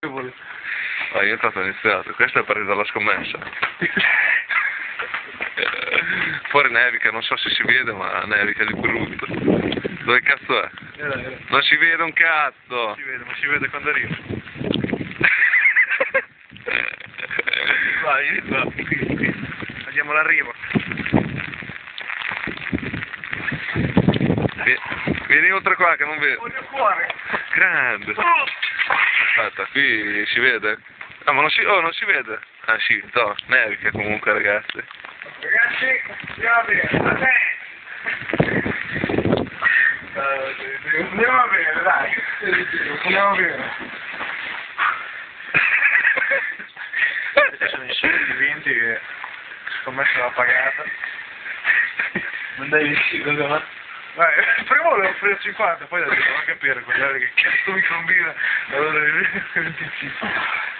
Ah, io intanto ho iniziato, questa è partita la scommessa. Fuori nevica, non so se si vede, ma nevica di brutto. Dove cazzo è? Non si vede un cazzo! Si vede, ma si vede quando arriva. Vai, vieni qua. Andiamo l'arrivo. Vi- Vieni oltre qua che non vedo. Voglio cuore. Grande. Aspetta, qui si vede? Ah, ma non si, oh, non si vede. Ah sì, no, nevica comunque ragazzi. Ragazzi, andiamo a vedere. Andiamo a vedere, dai. Andiamo a vedere. Questi sono i soliti vinti che scommessa l'ha pagata. Non dai vincere cosa va? Vai, prima volevo offrire 50, poi ho detto, va a capire, guardare che cazzo mi combina. Allora, 25.